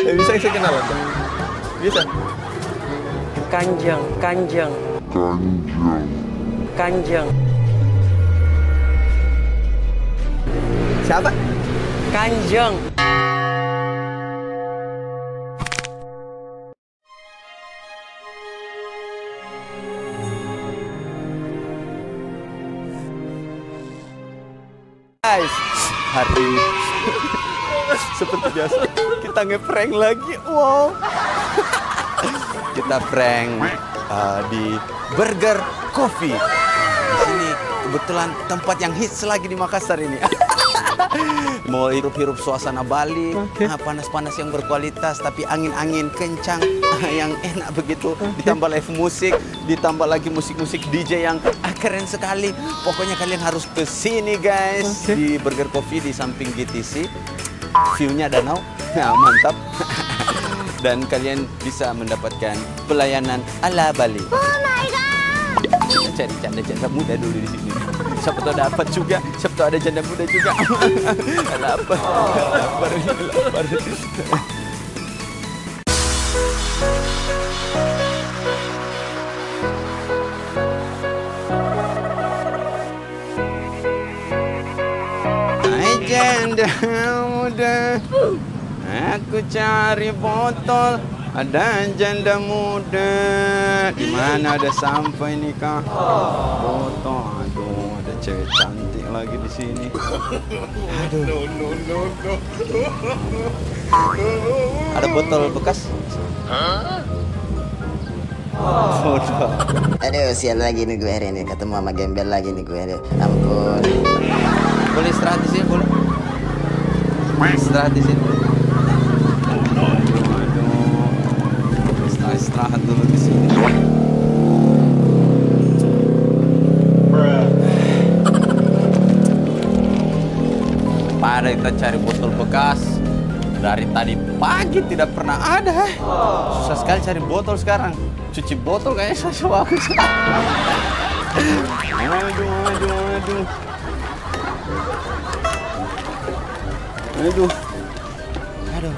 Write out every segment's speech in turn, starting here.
Eh, bisa saya kenalan? Bisa. Kanjeng, kanjeng. Kanjeng. Siapa? Kanjeng. Guys, hari seperti biasa kita ngeprank lagi. Wow. kita prank uh, di Burger Coffee. Di sini kebetulan tempat yang hits lagi di Makassar ini. Mau hirup-hirup suasana Bali, ah, panas-panas yang berkualitas, tapi angin-angin kencang yang enak begitu. Ditambah live musik, ditambah lagi musik-musik DJ yang ah, keren sekali. Pokoknya kalian harus ke sini guys di Burger Coffee di samping GTC. View-nya danau, nah, mantap. Dan kalian bisa mendapatkan pelayanan ala Bali. Oh my god! Cari janda-janda muda dulu di sini. Siapa tahu dapat juga, siapa tahu ada janda muda juga. lapar, lapar, lapar. Hai janda muda Aku cari botol Ada janda muda. Di mana ada sampah ini kak? Botol Aduh ada cewek cantik lagi di sini. Aduh. Ada botol bekas? Bodoh Aduh, sial lagi nih gue hari ini. Ketemu sama gembel lagi nih gue. Aduh, ampun. Boleh istirahat di sini boleh? Istirahat di sini. Istirahat, dulu di sini. Pada kita cari botol bekas dari tadi pagi tidak pernah ada. Susah sekali cari botol sekarang. Cuci botol kayaknya susah bagus. aduh, aduh, aduh. Aduh. Aduh.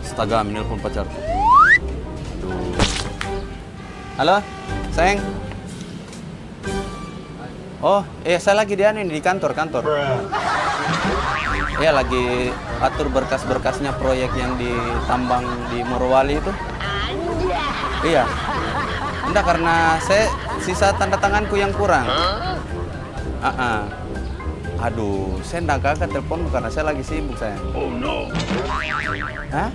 Astaga, menelpon pacarku. Aduh. Halo, sayang. Oh, eh saya lagi di anu ini di kantor, kantor. Iya, lagi atur berkas-berkasnya proyek yang ditambang di Morowali itu. Iya. Enggak karena saya sisa tanda tanganku yang kurang. Ah, ah. Aduh, saya enggak kakak telepon karena saya lagi sibuk saya. Oh no. Hah?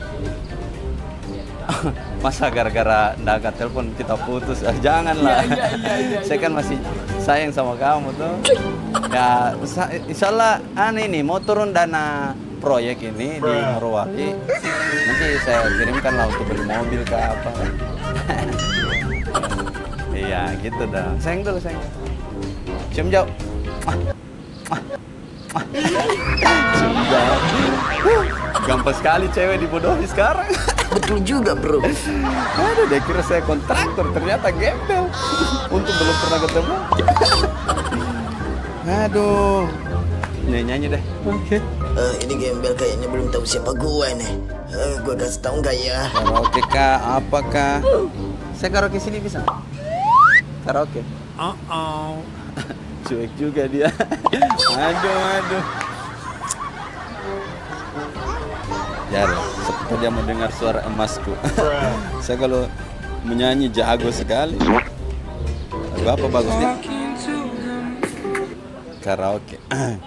Masa gara-gara enggak kakak telepon kita putus? Ah, janganlah. saya kan masih sayang sama kamu tuh. Ya, insya Allah aneh nih mau turun dana proyek ini di Morowali. Nanti saya kirimkan lah untuk beli mobil ke apa. iya, gitu dah. Sayang dulu, sayang. Cium jauh. Sudah. Gampang sekali cewek dibodohi sekarang. Betul juga, Bro. Aduh, dia kira saya kontraktor, ternyata gembel. Untung belum pernah ketemu. Aduh. Nyanyi-nyanyi deh. Oke. Eh, ini gembel kayaknya belum tahu siapa gue nih. Eh, gue kasih tahu nggak ya? Karaoke kah? Apakah? Saya karaoke sini bisa? Karaoke? Uh-oh. Cuek juga dia. aduh, aduh. Ya, seperti dia mendengar suara emasku. Saya kalau menyanyi jago sekali. Lagu apa bagusnya? Karaoke.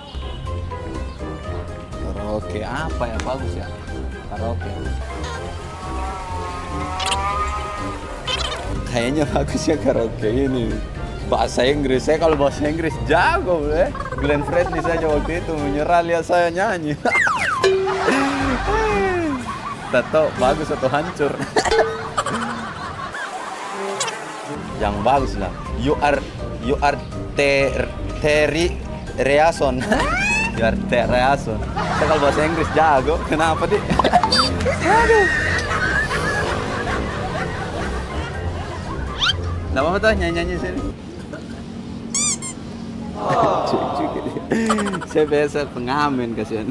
Karaoke apa ya bagus ya? Karaoke. Kayaknya bagus ya karaoke ini. Bahasa Inggris, saya kalau bahasa Inggris jago, eh. Glenn Fredly saja waktu itu menyerah lihat saya nyanyi. Tato bagus atau hancur? Yang bagus lah. You are you are ter teri reason. you are ter reason. Saya kalau bahasa Inggris jago. Kenapa di? Aduh. Apa-apa tuh nyanyi-nyanyi sini. Saya biasa pengamen kasihan.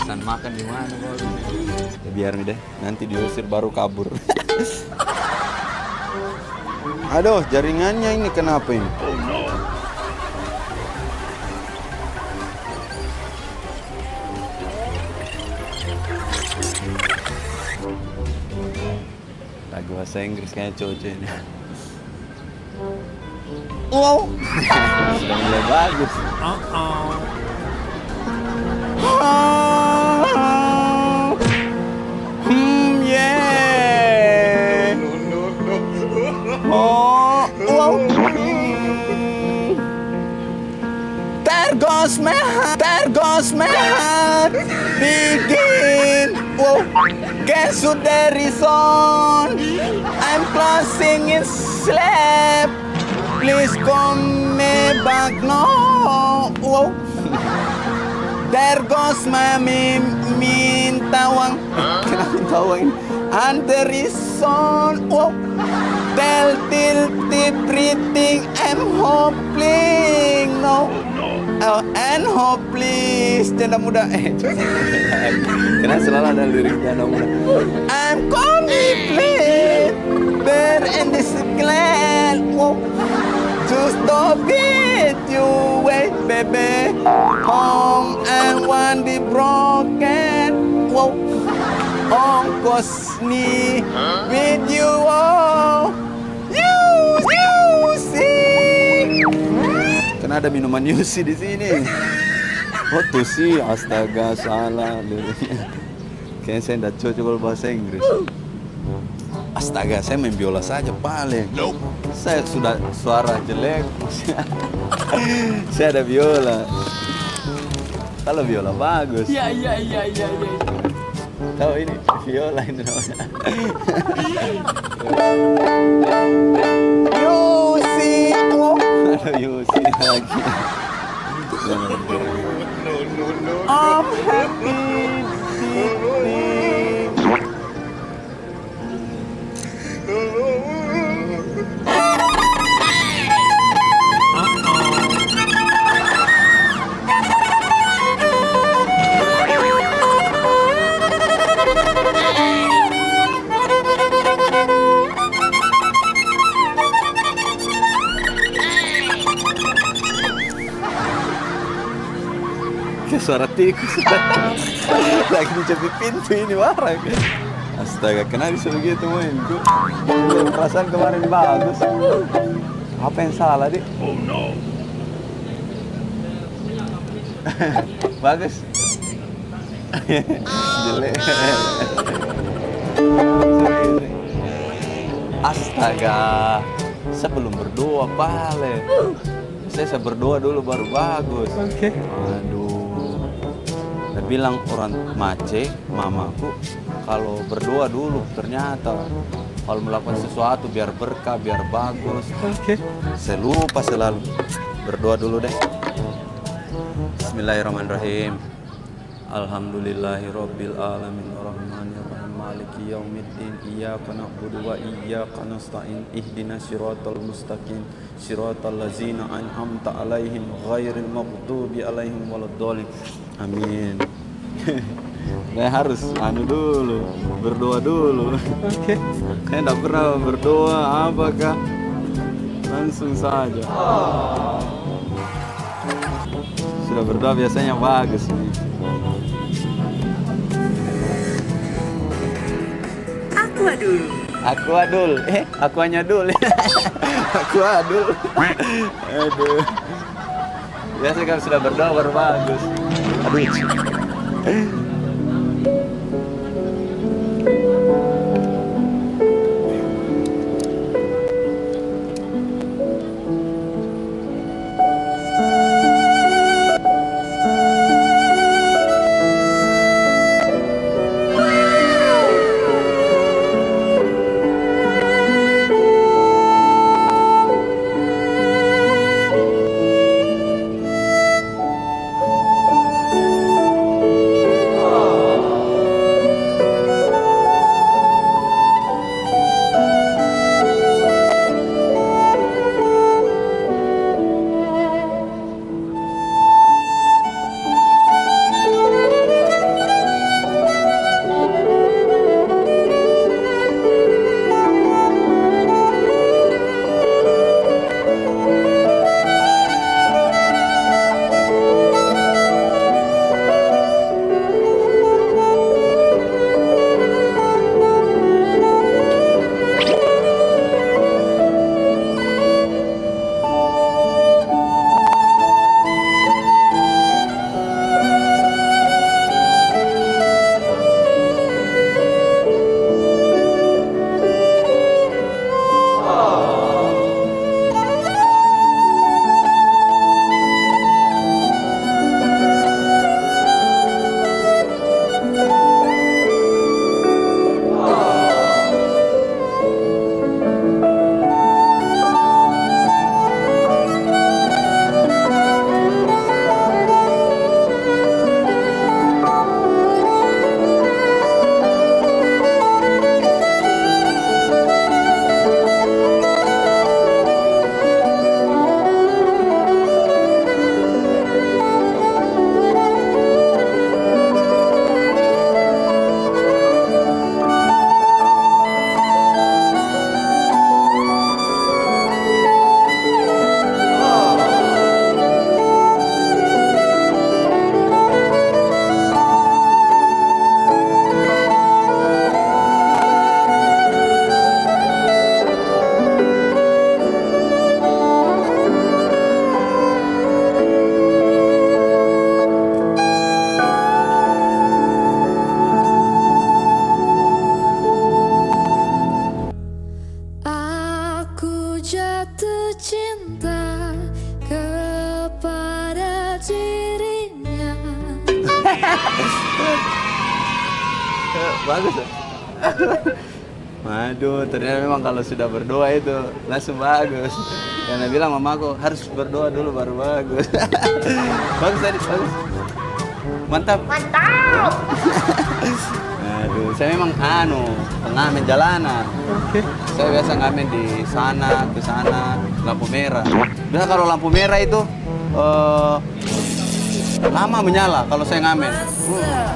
Pesan makan di mana ya, biar nih deh nanti diusir baru kabur. Aduh jaringannya ini kenapa ini? Lagu bahasa Inggris kayaknya cocok ini wow mulai bagus Uh-oh. Hmm, yeah. Oh, wow. Hmm. There goes my heart, there goes my heart. Begin. Wow. Guess who there is on? I'm closing in sleep. Please come me back now. Wow. There goes my min mintawang. Kenapa mintawang? And there is son. Wow. Tell till the breathing. I'm hoping. No. Oh, and hope please. Janda muda. Eh, Karena selalu ada lirik janda muda. I'm complete. There in this glen. Wow. To stop it, you wait, baby. Home and one the broken. Wow. Ongkos nih with you, oh. You, you see. Kan ada minuman Yusi di sini. Oh tuh sih, astaga salah liriknya. Kayaknya saya tidak cocok kalau bahasa Inggris. Astaga, saya main biola saja paling. Saya sudah suara jelek. saya ada biola. Kalau biola bagus. Iya, iya, iya, iya, iya. Tahu ini viola ini namanya. Yusi, oh. Ada Yusi lagi. I'm happy. beating. Kayak suara tikus. Lagi dicepit pintu ini warang. Astaga, kenapa bisa begitu mainku? Perasaan kemarin bagus. Apa yang salah, Dik? Oh no. bagus. Jelek. Astaga, saya belum berdoa, Pale. Saya, saya berdoa dulu baru bagus. Oke. Aduh. Saya bilang orang mace, mamaku, kalau berdoa dulu ternyata kalau melakukan sesuatu biar berkah, biar bagus. Oke. Saya lupa selalu berdoa dulu deh. Bismillahirrahmanirrahim. Alhamdulillahirabbil alamin maliki yaumiddin iyyaka na'budu wa iyyaka nasta'in ihdinas siratal mustaqim siratal ladzina an'amta 'alaihim ghairil maghdubi 'alaihim waladdallin. Amin. Saya harus anu dulu, berdoa dulu. Oke. Saya tidak pernah berdoa apakah langsung saja. Sudah berdoa biasanya bagus nih. Aku dulu. Aku adul, eh aku hanya dul. aku adul. Aduh. Biasa kalau sudah berdoa baru bagus. Aduh. Bagus ya? Waduh, ternyata memang kalau sudah berdoa itu langsung bagus. Karena bilang mamaku harus berdoa dulu baru bagus. bagus tadi, bagus. Mantap. Mantap. Aduh, saya memang anu, pengamen jalanan. Saya biasa ngamen di sana, ke sana, lampu merah. Biasa kalau lampu merah itu eh, lama menyala kalau saya ngamen.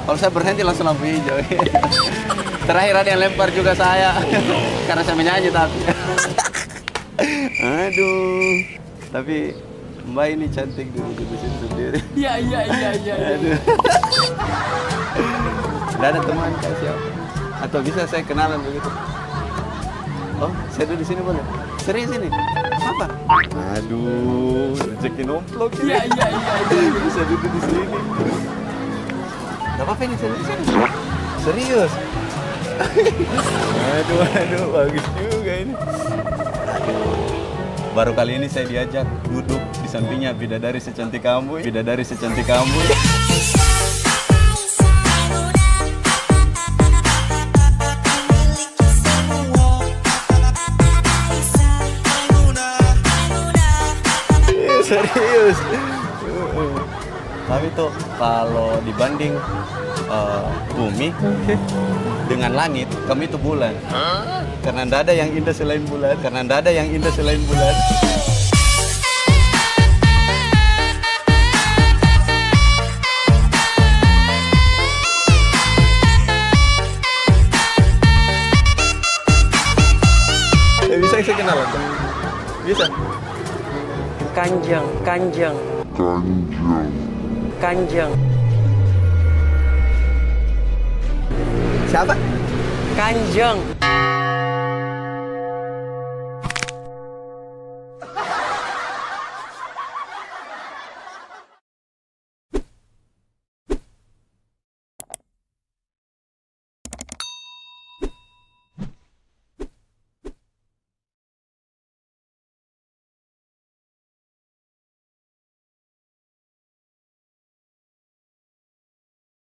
Kalau saya berhenti langsung lampu hijau. Terakhir ada yang lempar juga saya karena saya menyanyi tapi. Aduh, tapi Mbak ini cantik dulu di sini sendiri. Iya iya iya iya. iya. Aduh. Tidak ada teman kak siapa? Atau bisa saya kenalan begitu? Oh, saya duduk di sini boleh? Serius ini? Apa? Aduh, rezeki nomplok ini. Iya iya iya. iya. Bisa duduk di sini. Gak apa-apa ini, sini. Serius? aduh, aduh, bagus juga ini. Aduh. Baru kali ini saya diajak duduk di sampingnya bidadari secantik kamu, bidadari secantik kamu. Serius? Tapi tuh kalau dibanding eh, bumi dengan langit kami itu bulan. Karena tidak ada yang indah selain bulan. Karena tidak ada yang indah selain bulan. Eh, bisa saya kenalan Pak? bisa Kanjeng, kanjeng. Kanjeng. siapa Kanjeng.